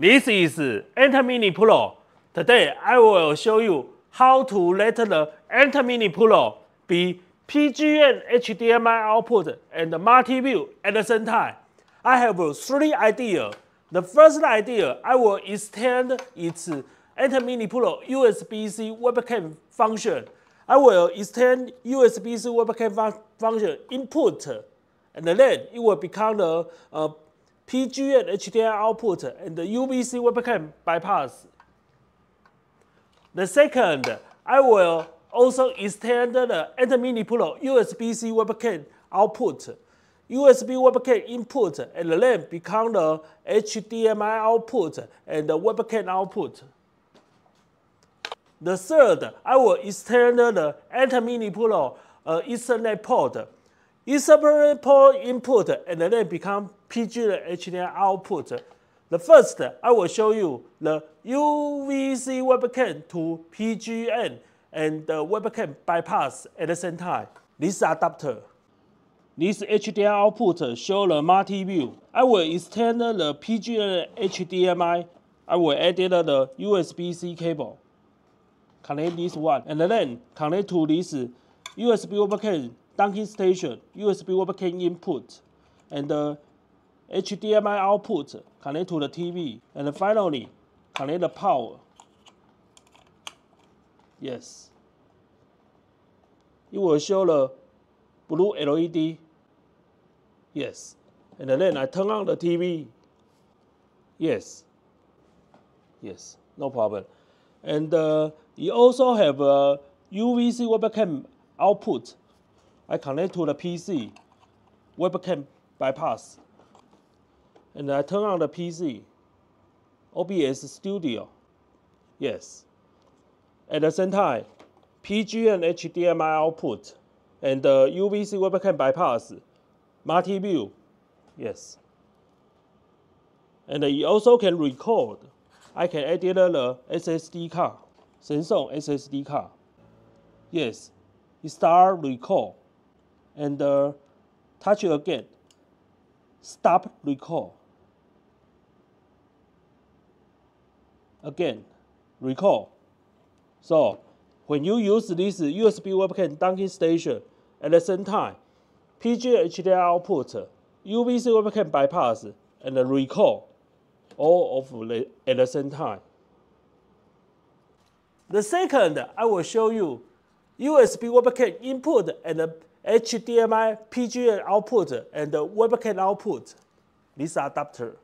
This is ATEM Mini Pro. Today I will show you how to let the ATEM Mini Pro be PGM HDMI output and multi-view at the same time. I have three ideas. The first idea, I will extend its ATEM Mini Pro USB-C webcam function. I will extend USB-C webcam fun function input, and then it will become the uh, PGM HDMI output and the UVC webcam bypass. The second, I will also extend the ATEM Mini Pro USB-C webcam output, USB webcam input, and then become the HDMI output and the webcam output. The third, I will extend the ATEM Mini Pro uh, Ethernet port, Ethernet port input, and then become PG HDMI output. The first, I will show you the UVC webcam to PGM and the webcam bypass at the same time. This adapter. This HDMI output show the multi-view. I will extend the PGM HDMI. I will add the USB-C cable. Connect this one and then connect to this USB webcam docking station, USB webcam input, and the HDMI output connect to the TV, and finally connect the power. Yes. It will show the blue LED. Yes. And then I turn on the TV. Yes. Yes, no problem. And uh, you also have a UVC webcam output. I connect to the PC webcam bypass. And I turn on the PC. OBS Studio. Yes. At the same time, PG and HDMI output and the UVC webcam bypass, multi-view, yes. And you also can record. I can add the SSD card, Samsung SSD card. Yes, start record and uh, touch again, stop record. Again, recall. So when you use this USB webcam docking station at the same time, PG HDMI output, UVC webcam bypass, and the recall, all of the at the same time. The second, I will show you USB webcam input and HDMI PGM output and webcam output. This adapter.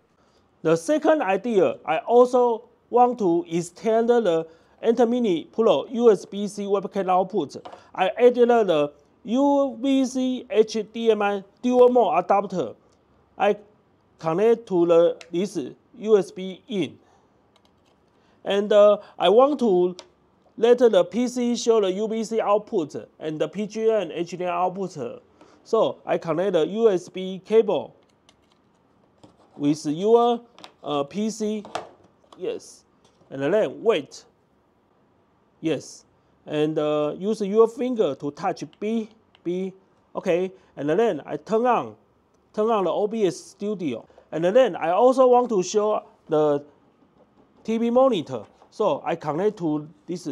The second idea, I also want to extend the ATEM Mini Pro USB-C webcam output, I added the UVC HDMI dual mode adapter. I connect to the, this USB in. And uh, I want to let the PC show the UVC output and the PGM HDMI output. So I connect the USB cable with your uh, PC. Yes. And then wait. Yes. And uh, use your finger to touch B, B. Okay. And then I turn on, turn on the OBS Studio. And then I also want to show the TV monitor. So I connect to this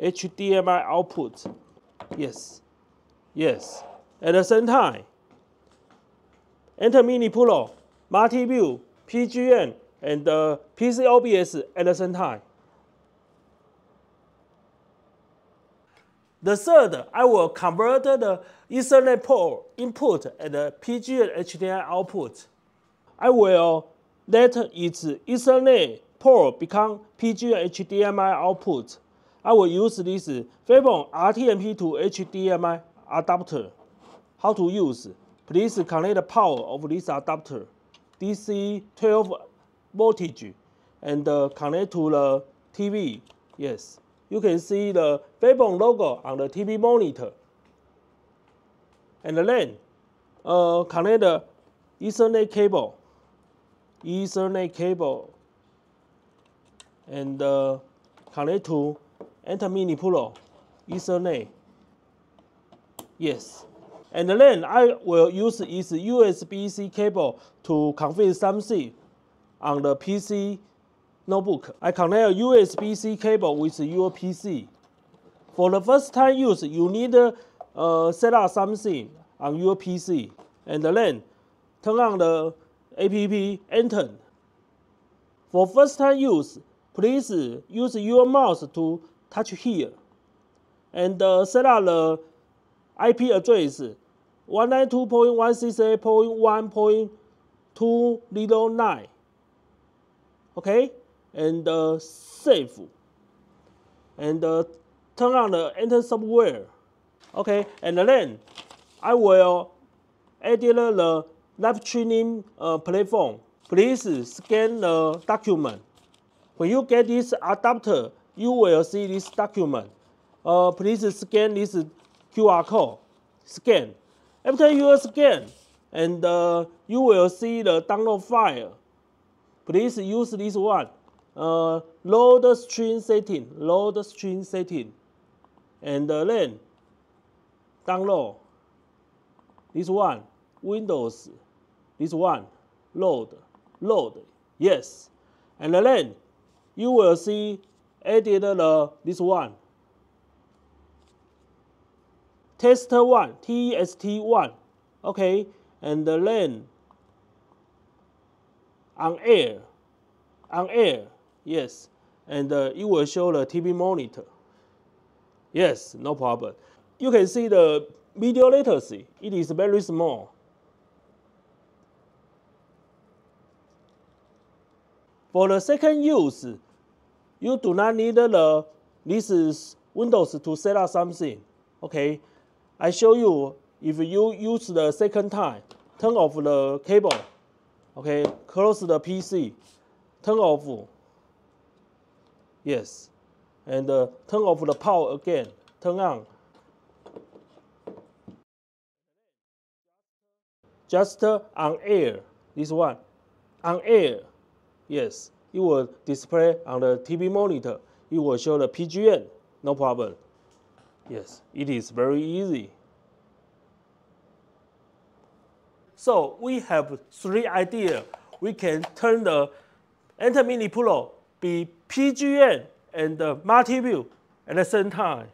HDMI output. Yes. Yes. At the same time, ATEM Mini Pro, Multi-View, PGM, and uh, PC OBS at the same time. The third, I will convert the Ethernet port input and the PGM HDMI output. I will let its Ethernet port become PGM HDMI output. I will use this Febon RTMP to HDMI adapter. How to use? Please connect the power of this adapter, DC 12 voltage, and uh, connect to the TV. Yes you can see the Febon logo on the TV monitor. And then uh, connect the Ethernet cable, Ethernet cable, and uh, connect to ATEM Mini Pro Ethernet. Yes. And then I will use this USB-C cable to configure something on the PC notebook. I connect a USB-C cable with your PC. For the first time use, you need to uh, set up something on your PC and then turn on the app, enter. For first time use, please use your mouse to touch here and uh, set up the IP address 192.168.1.209. Okay, and uh, save and uh, turn on the enter software. Okay, and then I will edit the live streaming uh, platform. Please scan the document. When you get this adapter, you will see this document. Uh, please scan this QR code. Scan. After you scan, and uh, you will see the download file. Please use this one. Uh, load string setting, load string setting, and uh, then download. This one, Windows. This one, load, load. Yes, and then you will see added the this one. Test one, test one. Okay, and then on air, on air, yes, and uh, it will show the TV monitor. Yes, no problem. You can see the video latency. It is very small. For the second use, you do not need the this is Windows to set up something. Okay, I show you if you use the second time, turn off the cable. Okay, close the PC, turn off. Yes, and uh, turn off the power again. Turn on. Just uh, on air. This one, on air. Yes, it will display on the TV monitor. It will show the PGM. No problem. Yes, it is very easy. So we have three ideas. We can turn the ATEM Mini Pro be PGM and multi-view at the same time.